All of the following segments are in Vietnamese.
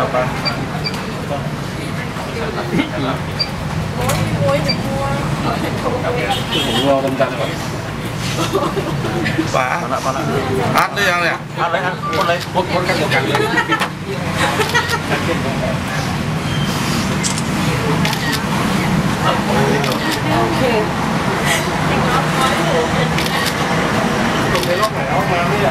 Papa. mua công tăng rồi bà ăn đi ăn nè ăn lấy ăn. Con lấy. Con con cắt một cắn lên Hãy subscribe cho kênh Ghiền Mì Gõ Để không bỏ lỡ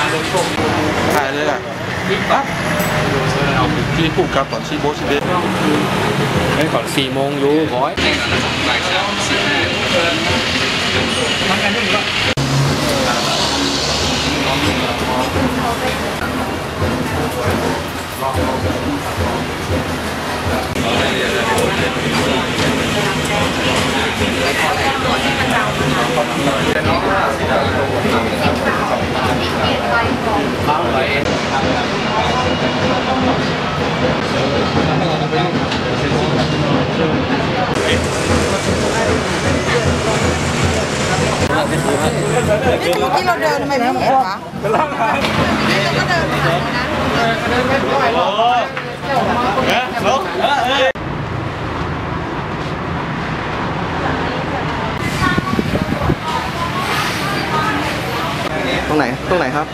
ายเลยอะปั๊บที่พูดกับตอนที่โมสิเอ็ดไม่ก่อนสี่โมงอยู่ร้อย ที่เราเดินไมไม่เห็นวะเป็นรางกายเราก็เดินผ่านนะเดินไม่ค่อยหรอเอลุเอ๊ะตรงไหน ตรงไหนครับ